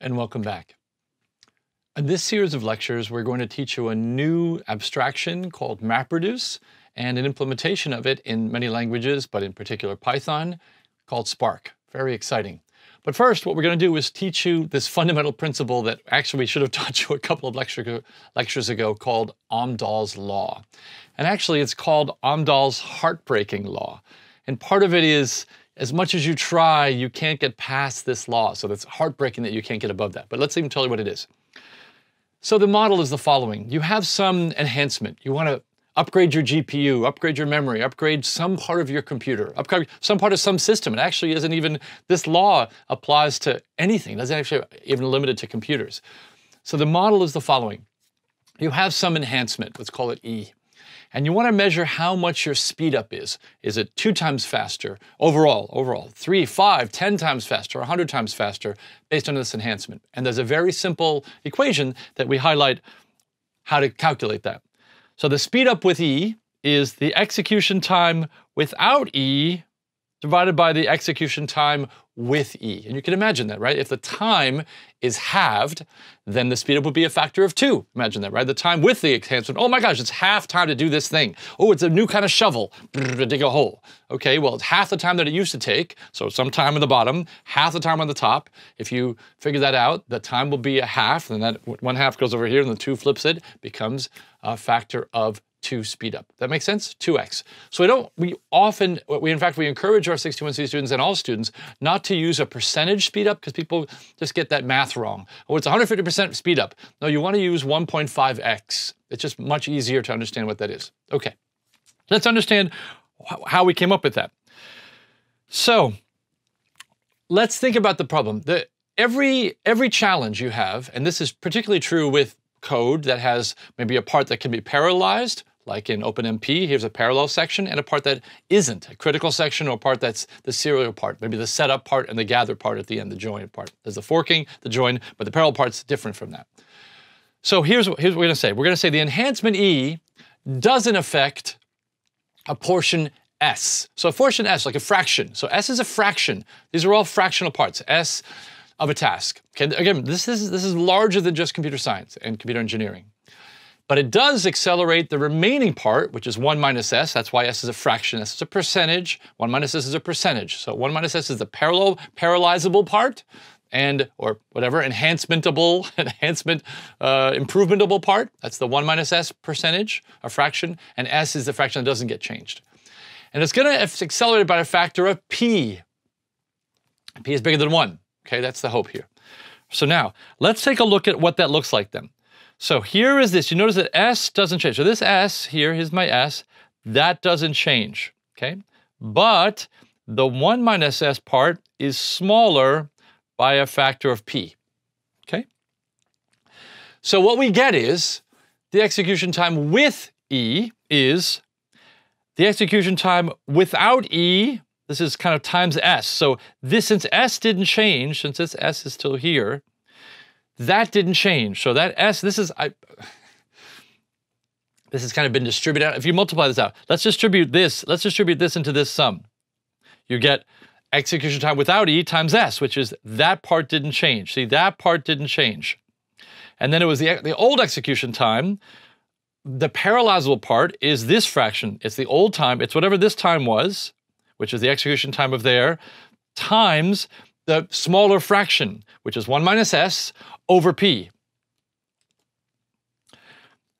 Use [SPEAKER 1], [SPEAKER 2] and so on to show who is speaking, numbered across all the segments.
[SPEAKER 1] and welcome back. In this series of lectures, we're going to teach you a new abstraction called MapReduce and an implementation of it in many languages, but in particular Python, called Spark. Very exciting. But first, what we're going to do is teach you this fundamental principle that actually we should have taught you a couple of lecture, lectures ago called Amdahl's Law. And actually, it's called Amdahl's Heartbreaking Law. And part of it is as much as you try, you can't get past this law. So it's heartbreaking that you can't get above that. But let's even tell you what it is. So the model is the following. You have some enhancement. You want to upgrade your GPU, upgrade your memory, upgrade some part of your computer, upgrade some part of some system. It actually isn't even, this law applies to anything. It doesn't actually even limited to computers. So the model is the following. You have some enhancement, let's call it E and you want to measure how much your speed up is. Is it two times faster overall, overall, three, five, ten times faster, a hundred times faster based on this enhancement? And there's a very simple equation that we highlight how to calculate that. So the speed up with E is the execution time without E divided by the execution time with E. And you can imagine that, right? If the time is halved, then the speedup would be a factor of two. Imagine that, right? The time with the enhancement, oh my gosh, it's half time to do this thing. Oh, it's a new kind of shovel to dig a hole. Okay, well, it's half the time that it used to take, so some time on the bottom, half the time on the top. If you figure that out, the time will be a half, and that one half goes over here and the two flips it, becomes a factor of to speed up. That makes sense? 2x. So we don't, we often, we in fact, we encourage our 61C students and all students not to use a percentage speed up because people just get that math wrong. Oh, it's 150% speed up. No, you want to use 1.5x. It's just much easier to understand what that is. Okay, let's understand how we came up with that. So let's think about the problem. The, every, every challenge you have, and this is particularly true with code that has maybe a part that can be parallelized like in OpenMP, here's a parallel section and a part that isn't, a critical section or a part that's the serial part, maybe the setup part and the gather part at the end, the join part. There's the forking, the join, but the parallel part's different from that. So here's, here's what we're gonna say. We're gonna say the enhancement E doesn't affect a portion S. So a portion S, like a fraction. So S is a fraction. These are all fractional parts. S of a task. Okay, again, this is, this is larger than just computer science and computer engineering. But it does accelerate the remaining part, which is 1 minus s. That's why s is a fraction. S is a percentage. 1 minus s is a percentage. So 1 minus s is the parallel parallelizable part and or whatever enhancementable enhancement uh, improvementable part that's the 1 minus s percentage a fraction and s is the fraction that doesn't get changed and it's going to accelerate by a factor of p p is bigger than 1 okay that's the hope here so now let's take a look at what that looks like then so here is this. You notice that S doesn't change. So this S here, here's my S, that doesn't change, okay? But the 1 minus S part is smaller by a factor of P, okay? So what we get is the execution time with E is the execution time without E, this is kind of times S. So this, since S didn't change, since this S is still here, that didn't change. So that S, this is, I, this has kind of been distributed out. If you multiply this out, let's distribute this, let's distribute this into this sum. You get execution time without E times S, which is that part didn't change. See, that part didn't change. And then it was the, the old execution time. The parallelizable part is this fraction. It's the old time. It's whatever this time was, which is the execution time of there, times the smaller fraction, which is 1 minus s over p.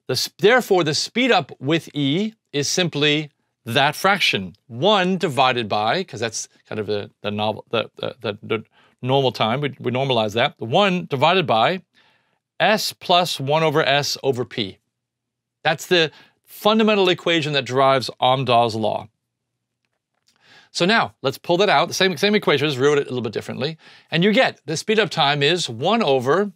[SPEAKER 1] The, therefore, the speed up with e is simply that fraction, 1 divided by, because that's kind of the, the, novel, the, the, the normal time, we, we normalize that, the 1 divided by s plus 1 over s over p. That's the fundamental equation that drives Amdahl's law. So now let's pull that out. The same, same equation, just rewrote it a little bit differently. And you get the speed up time is 1 over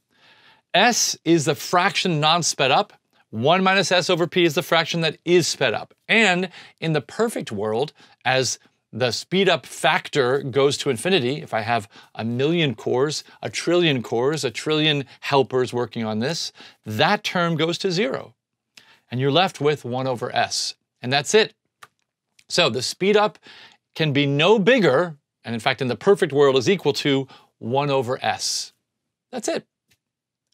[SPEAKER 1] s is the fraction non-sped up. 1 minus s over p is the fraction that is sped up. And in the perfect world, as the speed up factor goes to infinity, if I have a million cores, a trillion cores, a trillion helpers working on this, that term goes to zero. And you're left with 1 over s. And that's it. So the speed up can be no bigger, and in fact in the perfect world is equal to 1 over s. That's it.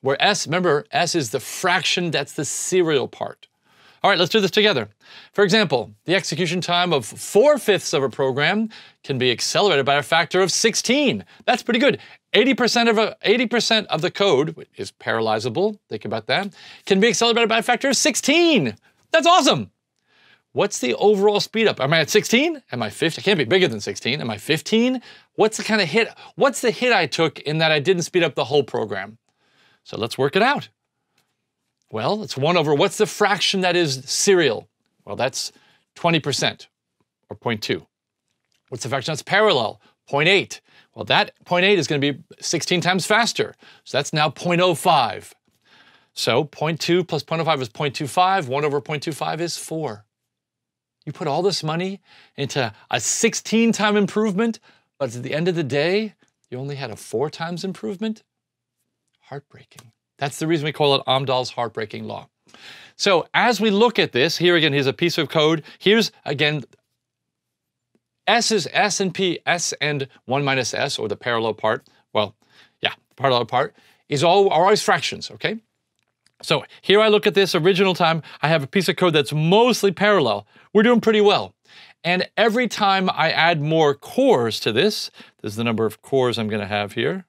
[SPEAKER 1] Where S, remember, S is the fraction, that's the serial part. All right, let's do this together. For example, the execution time of 4 fifths of a program can be accelerated by a factor of 16. That's pretty good. 80% of, a, 80% of the code is parallelizable, think about that, can be accelerated by a factor of 16. That's awesome. What's the overall speed up? Am I at 16? Am I 50? I can't be bigger than 16. Am I 15? What's the kind of hit? What's the hit I took in that I didn't speed up the whole program? So let's work it out. Well, it's 1 over what's the fraction that is serial? Well, that's 20% or 0.2. What's the fraction that's parallel? 0.8. Well, that 0.8 is going to be 16 times faster. So that's now 0.05. So 0.2 plus 0.05 is 0.25. 1 over 0.25 is 4. You put all this money into a 16 time improvement, but at the end of the day, you only had a 4 times improvement? Heartbreaking. That's the reason we call it Amdahl's heartbreaking law. So as we look at this, here again, here's a piece of code. Here's again, S is S and P, S and 1 minus S, or the parallel part. Well, yeah, parallel part is all are always fractions, okay? So here I look at this original time. I have a piece of code that's mostly parallel. We're doing pretty well. And every time I add more cores to this, this is the number of cores I'm going to have here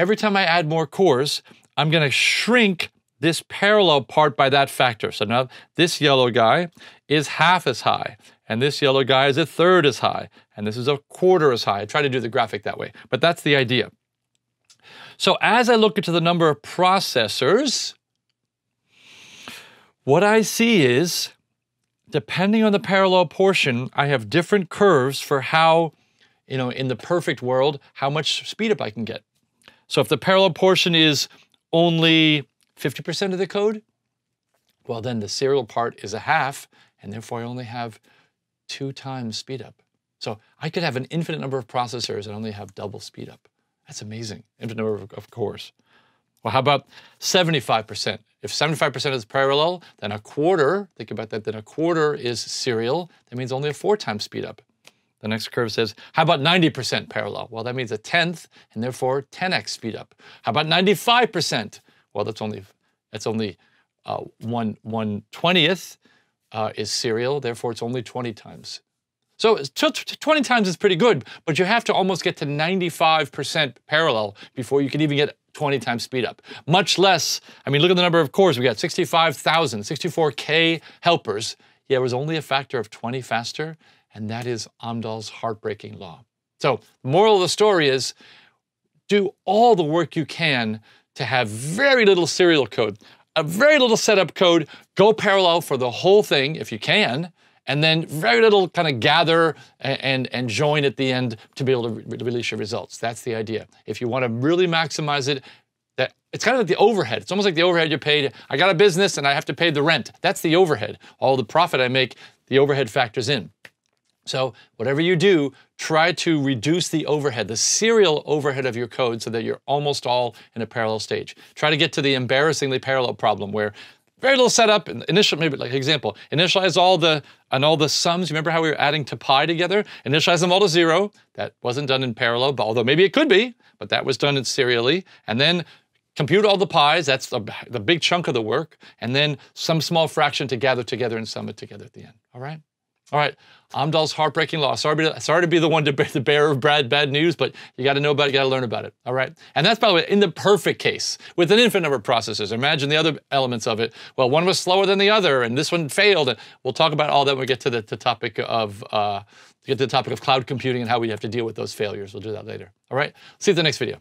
[SPEAKER 1] every time I add more cores, I'm going to shrink this parallel part by that factor. So now this yellow guy is half as high, and this yellow guy is a third as high, and this is a quarter as high. I try to do the graphic that way, but that's the idea. So as I look into the number of processors, what I see is, depending on the parallel portion, I have different curves for how, you know, in the perfect world, how much speed up I can get. So if the parallel portion is only 50% of the code, well then the serial part is a half, and therefore I only have two times speed up. So I could have an infinite number of processors and only have double speed up. That's amazing, infinite number of, of cores. Well, how about 75%? If 75% is parallel, then a quarter, think about that, then a quarter is serial. That means only a four times speed up. The next curve says, how about 90% parallel? Well, that means a tenth, and therefore 10x speed up. How about 95%? Well, that's only that's only uh, one one twentieth uh, is serial, therefore it's only 20 times. So 20 times is pretty good, but you have to almost get to 95% parallel before you can even get 20 times speed up. Much less, I mean, look at the number of cores. We got 65,000, 64K helpers. Yeah, it was only a factor of 20 faster, and that is Amdahl's heartbreaking law. So, the moral of the story is do all the work you can to have very little serial code, a very little setup code, go parallel for the whole thing if you can, and then very little kind of gather and, and, and join at the end to be able to re release your results. That's the idea. If you want to really maximize it, that it's kind of like the overhead. It's almost like the overhead you paid. I got a business and I have to pay the rent. That's the overhead. All the profit I make, the overhead factors in. So whatever you do, try to reduce the overhead, the serial overhead of your code so that you're almost all in a parallel stage. Try to get to the embarrassingly parallel problem where very little setup, initial, maybe like example, initialize all the, and all the sums. Remember how we were adding to pi together? Initialize them all to zero. That wasn't done in parallel, but although maybe it could be, but that was done in serially. And then compute all the pi's, that's the, the big chunk of the work, and then some small fraction to gather together and sum it together at the end, all right? All right, Amdahl's heartbreaking law. Sorry, to, sorry to be the one to bear the bearer of bad, bad news, but you got to know about it, you got to learn about it. All right, and that's by the way in the perfect case with an infinite number of processors. Imagine the other elements of it. Well, one was slower than the other, and this one failed. And we'll talk about all that when we get to the, the topic of uh, get to the topic of cloud computing and how we have to deal with those failures. We'll do that later. All right, see you at the next video.